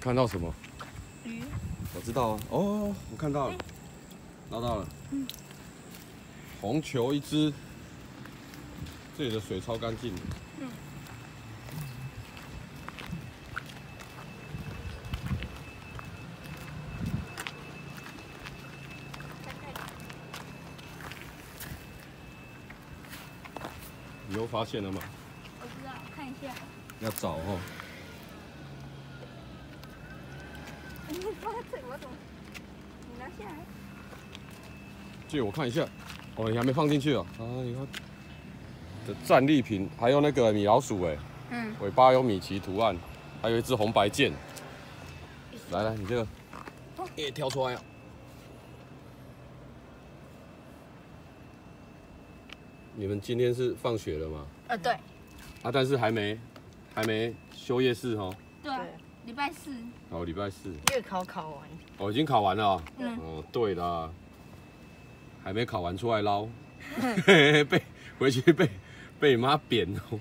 看到什么？鱼。我知道啊。哦，我看到了，捞到了。嗯。红球一只。这里的水超干净。嗯。你又发现了吗？我知道，看一下。要找哦。你放这，我怎么？你拿下来。借我看一下。哦，你还没放进去啊？啊，你看。这战利品还有那个米老鼠哎。嗯。尾巴有米奇图案，还有一只红白剑。来来，你这个。也挑出来啊。你们今天是放学了吗？呃，对。啊，但是还没，还没休夜市哦。对，礼拜四。哦，礼拜四。月考考完。哦，已经考完了。嗯。哦，对啦。还没考完出来捞，被回去被被妈扁哦。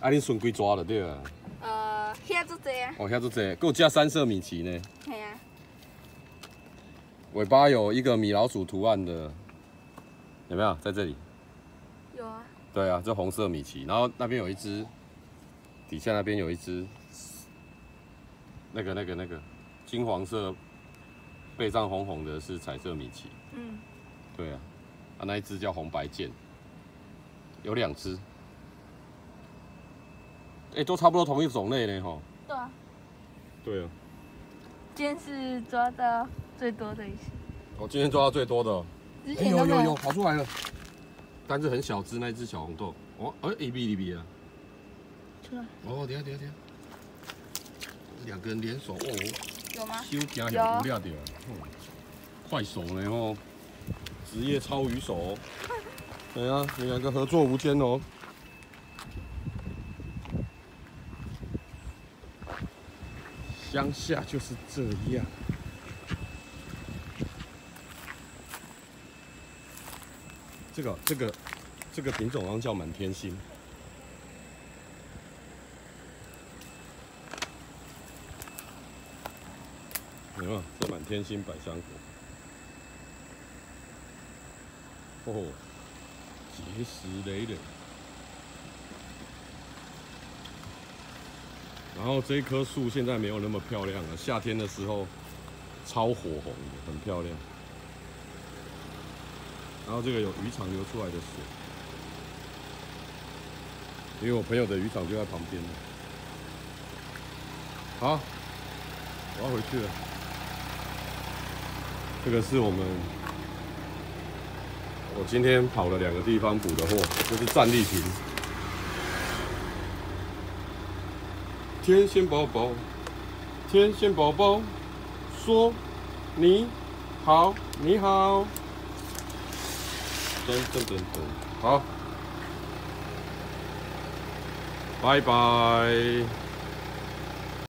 啊，你顺规抓了对啊？呃，遐做济啊。哦，遐做济，够加三色米奇呢。系啊。尾巴有一个米老鼠图案的。有没有在这里？有啊。对啊，这红色米奇，然后那边有一只，底下那边有一只，那个、那个、那个金黄色，背上红红的，是彩色米奇。嗯。对啊，啊那一只叫红白剑，有两只。哎，都差不多同一种类呢，哈。对啊。对啊。今天是抓到最多的一次。我今天抓到最多的。有有有跑出来了，但是很小只那只小红豆哦，哎，A B A B 啊，出来哦，等下等下等下，两个人联手哦，有吗？有。无料的，快手呢哦，职业超鱼手，对啊，你两个合作无间哦，乡下就是这样。这个这个这个品种好像叫满天星，你看？这满天星百香果，哦，结实累累。然后这棵树现在没有那么漂亮了，夏天的时候超火红的，很漂亮。然后这个有渔场流出来的水，因为我朋友的渔场就在旁边。好，我要回去了。这个是我们我今天跑了两个地方补的货，这是战利品。天线宝宝，天线宝宝，说你好，你好。等等等等，好，拜拜。